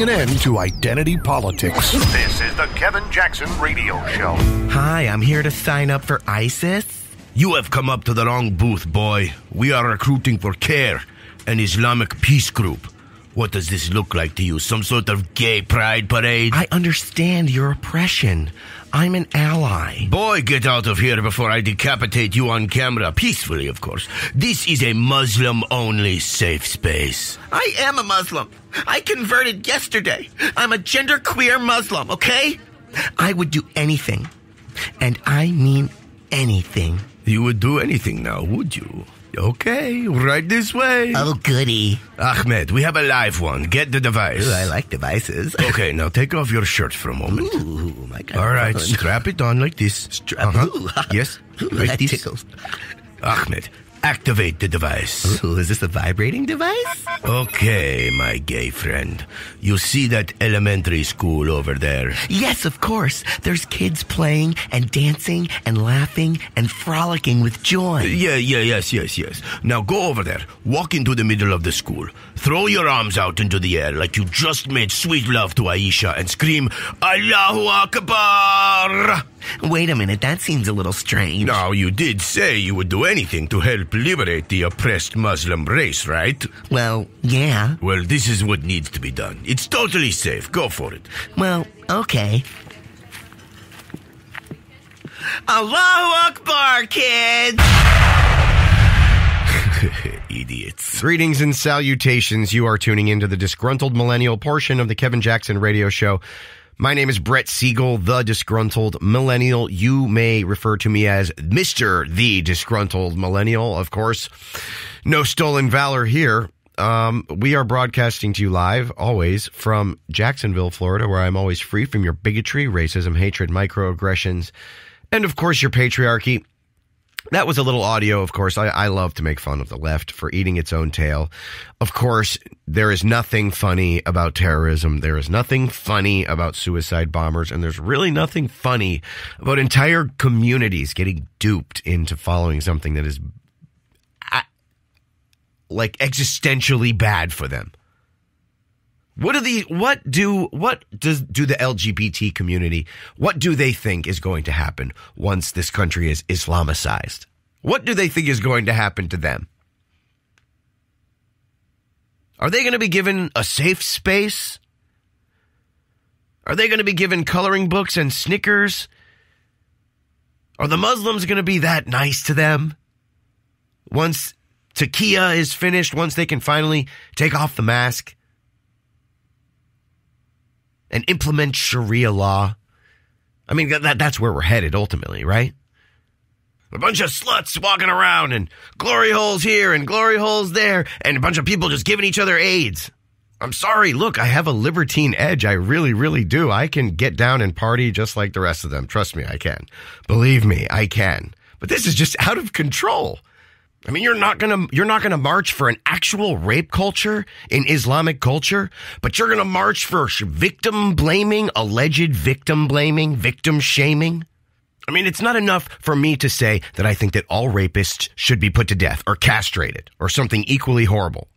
putting an end to identity politics. This is the Kevin Jackson Radio Show. Hi, I'm here to sign up for ISIS. You have come up to the wrong booth, boy. We are recruiting for CAIR, an Islamic peace group. What does this look like to you? Some sort of gay pride parade? I understand your oppression. I'm an ally. Boy, get out of here before I decapitate you on camera. Peacefully, of course. This is a Muslim only safe space. I am a Muslim. I converted yesterday. I'm a genderqueer Muslim, okay? I would do anything. And I mean anything. You would do anything now, would you? Okay, right this way. Oh, goody. Ahmed, we have a live one. Get the device. Ooh, I like devices. Okay, now take off your shirt for a moment. Ooh, my God. All right, strap it on like this. Strap- Uh-huh. Yes, Ooh, like that this. tickles. Ahmed, activate the device. Ooh, is this a vibrating device? Okay, my gay friend. You see that elementary school over there? Yes, of course. There's kids playing and dancing and laughing and frolicking with joy. Yeah, yeah, yes, yes, yes. Now go over there. Walk into the middle of the school. Throw your arms out into the air like you just made sweet love to Aisha and scream, Allahu Akbar! Wait a minute, that seems a little strange. Now, you did say you would do anything to help liberate the oppressed Muslim race, right? Well, yeah. Well, this is what needs to be done. It's totally safe. Go for it. Well, okay. Allahu Akbar, kids! Idiots. Greetings and salutations. You are tuning into the disgruntled millennial portion of the Kevin Jackson radio show. My name is Brett Segal, the disgruntled millennial. You may refer to me as Mr. the disgruntled millennial, of course. No stolen valor here. Um, we are broadcasting to you live, always, from Jacksonville, Florida, where I'm always free from your bigotry, racism, hatred, microaggressions, and of course your patriarchy. That was a little audio, of course. I, I love to make fun of the left for eating its own tail. Of course, there is nothing funny about terrorism. There is nothing funny about suicide bombers. And there's really nothing funny about entire communities getting duped into following something that is uh, like existentially bad for them. What do the what do what does do the LGBT community what do they think is going to happen once this country is Islamicized? What do they think is going to happen to them? Are they going to be given a safe space? Are they going to be given coloring books and Snickers? Are the Muslims going to be that nice to them? Once Taqiyya is finished, once they can finally take off the mask? And implement Sharia law. I mean, that, that's where we're headed ultimately, right? A bunch of sluts walking around and glory holes here and glory holes there and a bunch of people just giving each other AIDS. I'm sorry. Look, I have a libertine edge. I really, really do. I can get down and party just like the rest of them. Trust me, I can. Believe me, I can. But this is just out of control. I mean, you're not gonna you're not gonna march for an actual rape culture in Islamic culture, but you're gonna march for victim blaming, alleged victim blaming, victim shaming. I mean, it's not enough for me to say that I think that all rapists should be put to death or castrated or something equally horrible.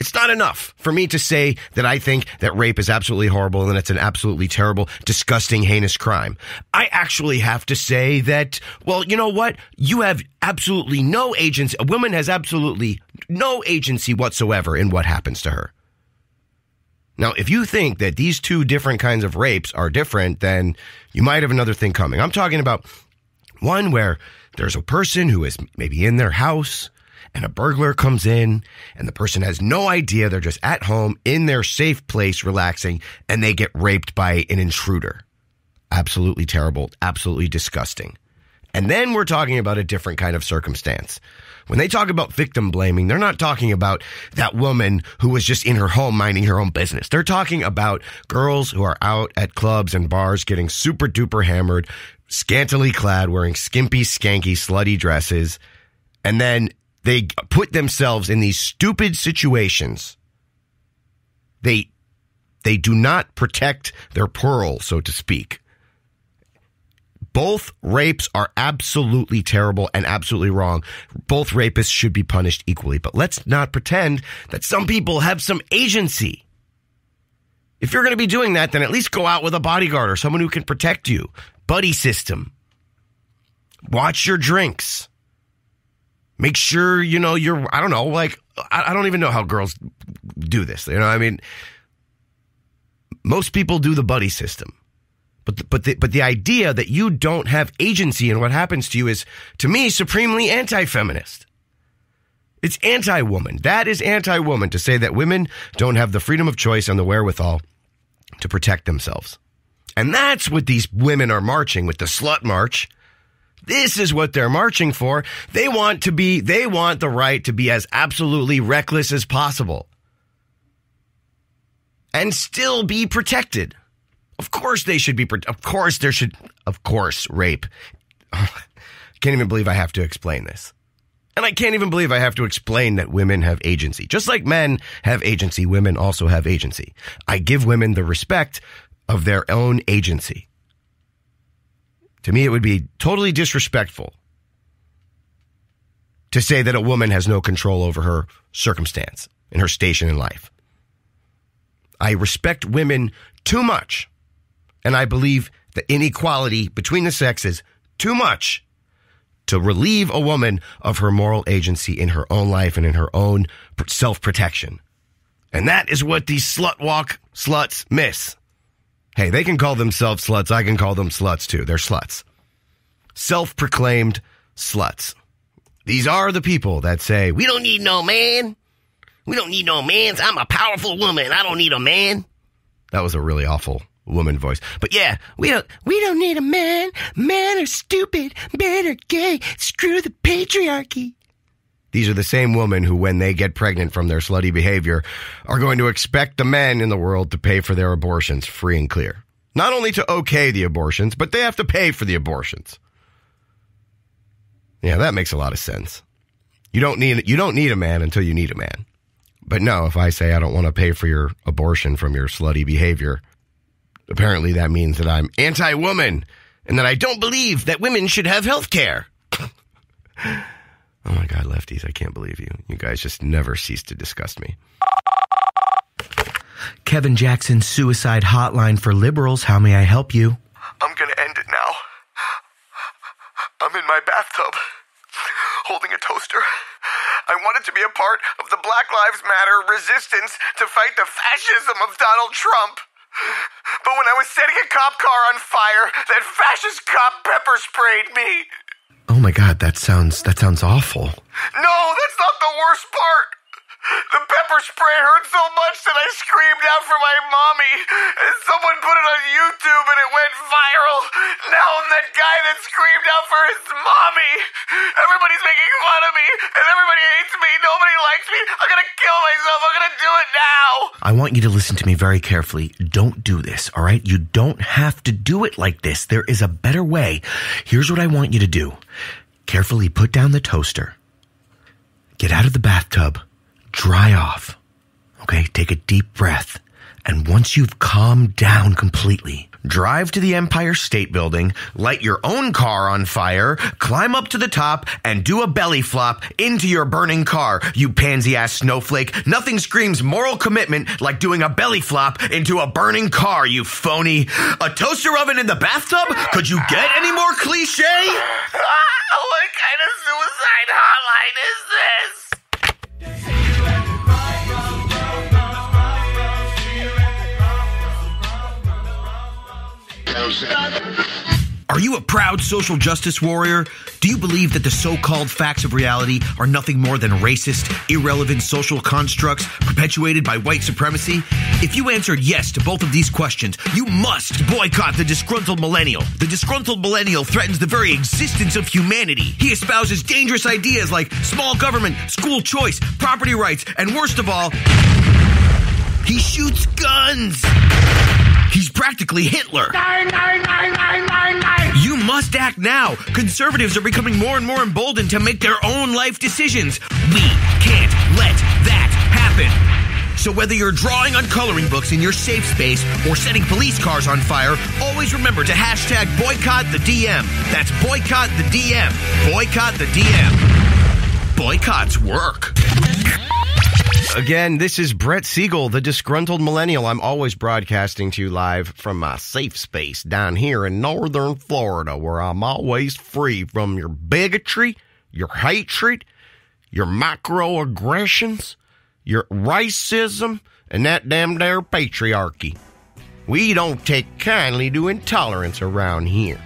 It's not enough for me to say that I think that rape is absolutely horrible and it's an absolutely terrible, disgusting, heinous crime. I actually have to say that, well, you know what? You have absolutely no agency. A woman has absolutely no agency whatsoever in what happens to her. Now, if you think that these two different kinds of rapes are different, then you might have another thing coming. I'm talking about one where there's a person who is maybe in their house and a burglar comes in and the person has no idea. They're just at home in their safe place relaxing and they get raped by an intruder. Absolutely terrible. Absolutely disgusting. And then we're talking about a different kind of circumstance. When they talk about victim blaming, they're not talking about that woman who was just in her home minding her own business. They're talking about girls who are out at clubs and bars getting super duper hammered, scantily clad, wearing skimpy, skanky, slutty dresses. And then they put themselves in these stupid situations. They, they do not protect their pearl, so to speak. Both rapes are absolutely terrible and absolutely wrong. Both rapists should be punished equally. But let's not pretend that some people have some agency. If you're going to be doing that, then at least go out with a bodyguard or someone who can protect you. Buddy system. Watch your drinks. Make sure, you know, you're, I don't know, like, I, I don't even know how girls do this. You know, I mean, most people do the buddy system. But the, but the, but the idea that you don't have agency in what happens to you is, to me, supremely anti-feminist. It's anti-woman. That is anti-woman to say that women don't have the freedom of choice and the wherewithal to protect themselves. And that's what these women are marching with the slut march. This is what they're marching for. They want to be, they want the right to be as absolutely reckless as possible and still be protected. Of course they should be, of course there should, of course, rape. can't even believe I have to explain this. And I can't even believe I have to explain that women have agency. Just like men have agency, women also have agency. I give women the respect of their own agency. To me, it would be totally disrespectful to say that a woman has no control over her circumstance and her station in life. I respect women too much, and I believe the inequality between the sexes too much to relieve a woman of her moral agency in her own life and in her own self protection. And that is what these slut walk sluts miss. Hey, they can call themselves sluts. I can call them sluts too. They're sluts. Self proclaimed sluts. These are the people that say, we don't need no man. We don't need no man. I'm a powerful woman. I don't need a man. That was a really awful woman voice. But yeah, we don't we don't need a man. Men are stupid. Men are gay. Screw the patriarchy. These are the same women who, when they get pregnant from their slutty behavior, are going to expect the men in the world to pay for their abortions free and clear. Not only to okay the abortions, but they have to pay for the abortions. Yeah, that makes a lot of sense. You don't need you don't need a man until you need a man. But no, if I say I don't want to pay for your abortion from your slutty behavior, apparently that means that I'm anti-woman and that I don't believe that women should have health care. oh my god, lefties, I can't believe you. You guys just never cease to disgust me. Kevin Jackson suicide hotline for liberals. How may I help you? I'm gonna end it now. I'm in my bathtub, holding a toaster. I wanted to be a part of the Black Lives Matter resistance to fight the fascism of Donald Trump. But when I was setting a cop car on fire, that fascist cop pepper sprayed me. Oh my god, that sounds that sounds awful. No, that's not the worst part. The pepper spray hurt so much that I screamed out for my mommy, and someone put it on YouTube and it went viral. Now I'm that guy that screamed out for his mommy. Everybody's making fun of me, and everybody hates me. Nobody likes me. I'm gonna kill myself. I'm gonna do it now. I want you to listen to me very carefully. Don't do this, all right? You don't have to do it like this. There is a better way. Here's what I want you to do. Carefully put down the toaster. Get out of the bathtub dry off. Okay, take a deep breath. And once you've calmed down completely, drive to the Empire State Building, light your own car on fire, climb up to the top, and do a belly flop into your burning car. You pansy ass snowflake. Nothing screams moral commitment like doing a belly flop into a burning car, you phony. A toaster oven in the bathtub? Could you get any more cliche? Ah, what kind of suicide hotline is this? Are you a proud social justice warrior? Do you believe that the so-called facts of reality are nothing more than racist, irrelevant social constructs perpetuated by white supremacy? If you answered yes to both of these questions, you must boycott the disgruntled millennial. The disgruntled millennial threatens the very existence of humanity. He espouses dangerous ideas like small government, school choice, property rights, and worst of all, he shoots guns. He's practically Hitler. You must act now. Conservatives are becoming more and more emboldened to make their own life decisions. We can't let that happen. So whether you're drawing on coloring books in your safe space or setting police cars on fire, always remember to hashtag boycott the DM. That's boycott the DM. Boycott the DM. Boycotts work. Again, this is Brett Segal, the disgruntled millennial. I'm always broadcasting to you live from my safe space down here in northern Florida, where I'm always free from your bigotry, your hatred, your microaggressions, your racism, and that damn there patriarchy. We don't take kindly to intolerance around here.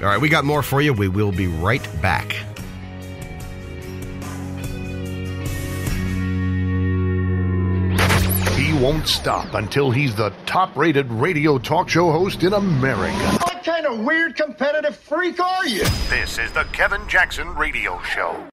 All right, we got more for you. We will be right back. Won't stop until he's the top rated radio talk show host in America. What kind of weird competitive freak are you? This is the Kevin Jackson Radio Show.